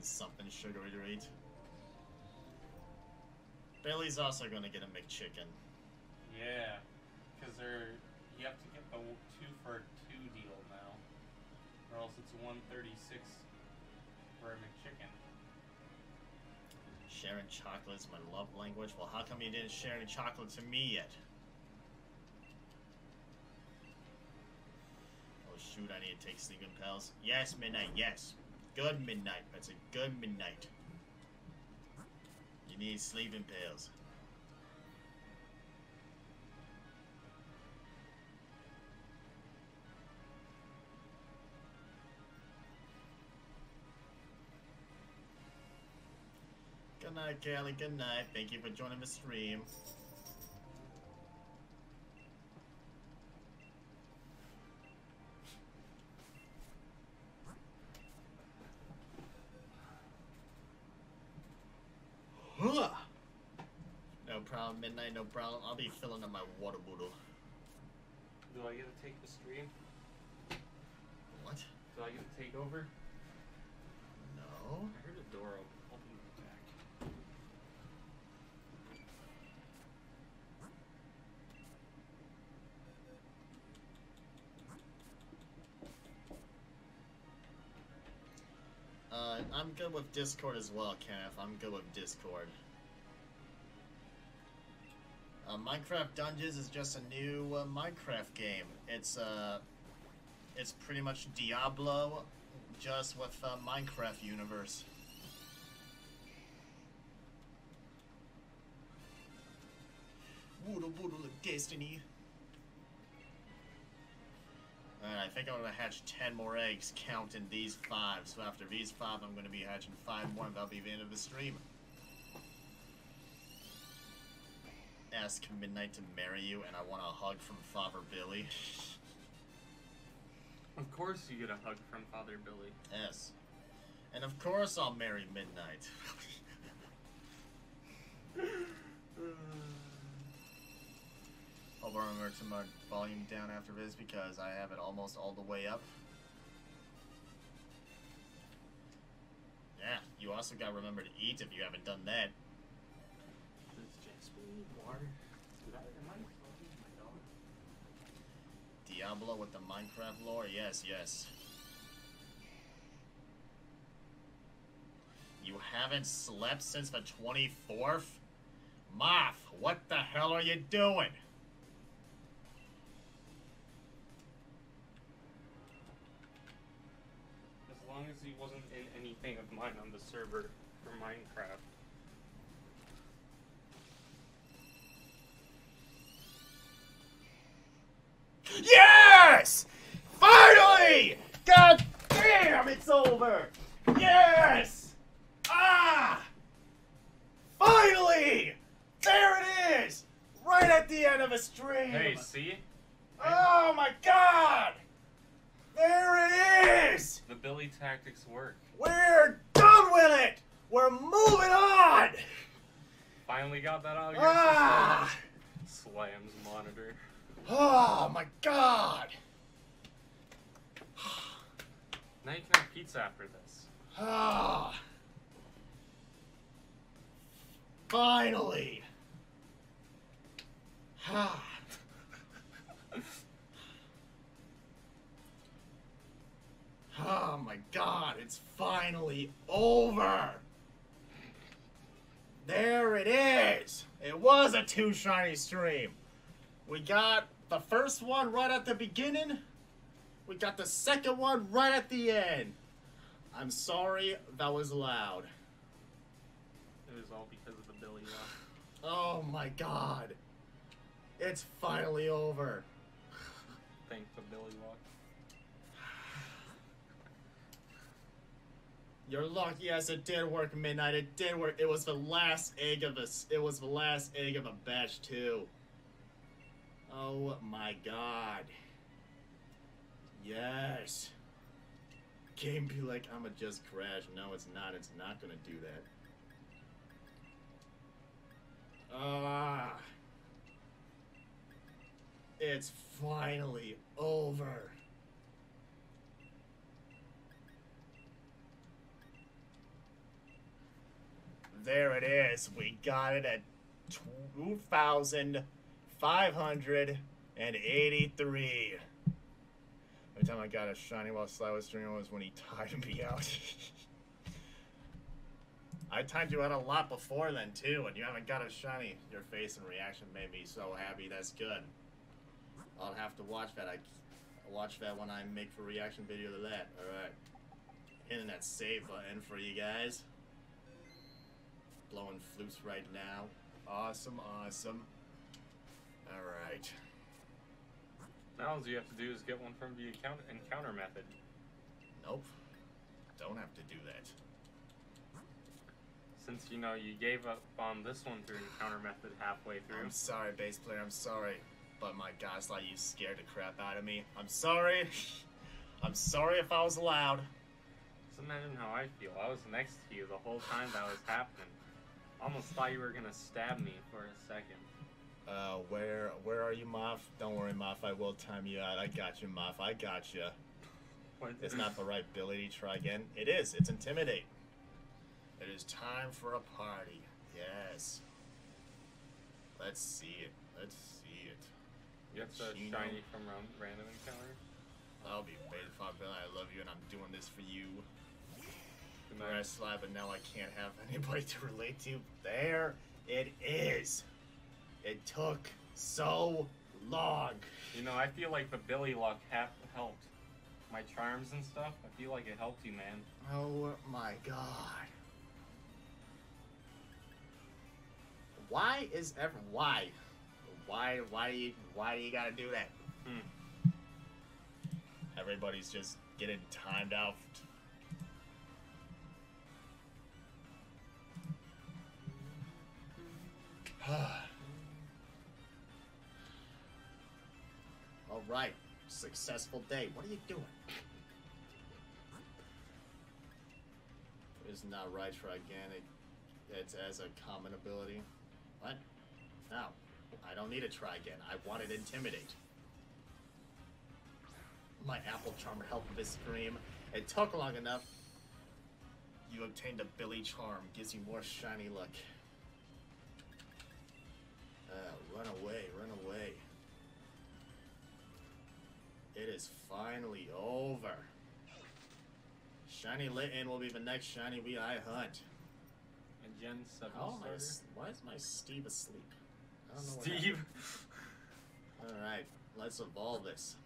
find something sugary to eat. Bailey's also gonna get a McChicken. Yeah, because they're you have to get the two for two deal now, or else it's one thirty six for a McChicken. Sharing chocolate is my love language. Well, how come you didn't share any chocolate to me yet? Oh shoot, I need to take sleeping pills. Yes, midnight, yes. Good midnight. That's a good midnight. You need sleeping pills. Good night, Callie. Good night. Thank you for joining the stream. No problem, midnight, no problem. I'll be filling up my water bottle. Do I get to take the stream? What? Do I get to take over? No? I heard a door open. I'm good with Discord as well, Kenneth. I'm good with Discord. Uh, Minecraft Dungeons is just a new uh, Minecraft game. It's uh, it's pretty much Diablo, just with uh, Minecraft universe. Woodle woodle of destiny. Think I'm gonna hatch 10 more eggs, counting these five. So after these five, I'm gonna be hatching five more, and that'll be the end of the stream. Ask Midnight to marry you, and I want a hug from Father Billy. Of course, you get a hug from Father Billy. Yes. And of course I'll marry Midnight. I'll my volume down after this because I have it almost all the way up. Yeah, you also gotta remember to eat if you haven't done that. Does Jasper need water? Did I, am I my dog? Diablo with the Minecraft lore? Yes, yes. You haven't slept since the 24th? Moth, what the hell are you doing? Server for Minecraft. Yes! Finally! God damn, it's over! Yes! Ah! Finally! There it is! Right at the end of a stream! Hey, see? Oh my god! There it is! The Billy tactics work. We're done with it! We're moving on! Finally got that out of your Ah! system. Slams monitor. Oh my god! Now you can have pizza after this. Ah! Finally! Ah. Oh my god, it's finally over! There it is! It was a two shiny stream. We got the first one right at the beginning. We got the second one right at the end. I'm sorry that was loud. It was all because of the Billy one. Oh my god. It's finally over. Thank the Billy walk. You're lucky, yes, it did work, Midnight. It did work. It was the last egg of this. It was the last egg of a batch, too. Oh my god. Yes. Game be like, I'ma just crash. No, it's not. It's not gonna do that. Ah. It's finally over. There it is. We got it at 2,583. Every time I got a shiny while Sly was streaming was when he timed me out. I timed you out a lot before then too, and you haven't got a shiny. Your face and reaction made me so happy. That's good. I'll have to watch that. I watch that when I make the reaction video to that. All right, hitting that save button for you guys. Blowing flutes right now. Awesome, awesome. All right. Now all you have to do is get one from the account encounter method. Nope. Don't have to do that. Since you know you gave up on this one through encounter method halfway through. I'm sorry, bass player. I'm sorry. But my Gaslight, you scared the crap out of me. I'm sorry. I'm sorry if I was loud. Just imagine how I feel. I was next to you the whole time that was happening. Almost thought you were gonna stab me for a second. Uh, where where are you, Moth? Don't worry, Moth. I will time you out. I got you, Moth. I got you. It's not the right ability. Try again. It is. It's intimidate. It is time for a party. Yes. Let's see it. Let's see it. You have Chino. shiny from random encounter. I'll be beta. I love you, and I'm doing this for you. Where I slide, but now I can't have anybody to relate to. There it is. It took so long. You know, I feel like the Billy luck helped. My charms and stuff. I feel like it helped you, man. Oh my god. Why is ever why? Why why do you why do you gotta do that? Hmm. Everybody's just getting timed out. All right, successful day. What are you doing? It's not right for organic. It's as a common ability. What? No, I don't need to try again. I wanted intimidate. My apple charmer helped this scream. It took long enough. You obtained a Billy charm. Gives you more shiny luck. Uh, run away, run away. It is finally over. Shiny Litten will be the next shiny we I hunt. And Gen 7 Oh, my, starter. why is my Steve asleep? I don't know Steve. Alright, let's evolve this.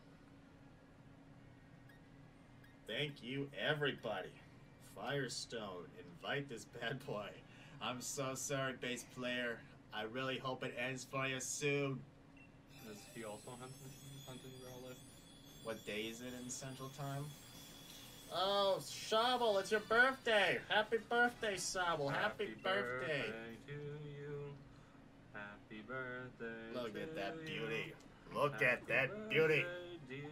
Thank you, everybody. Firestone, invite this bad boy. I'm so sorry, bass player. I really hope it ends for you soon. Does he also hunt? hunting Growlithe? What day is it in Central Time? Oh, Shovel, it's your birthday! Happy birthday, Shovel! Happy, Happy birthday. birthday. to you. Happy birthday. Look at that beauty. You. Look Happy at that beauty. Dear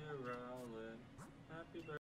Happy birthday.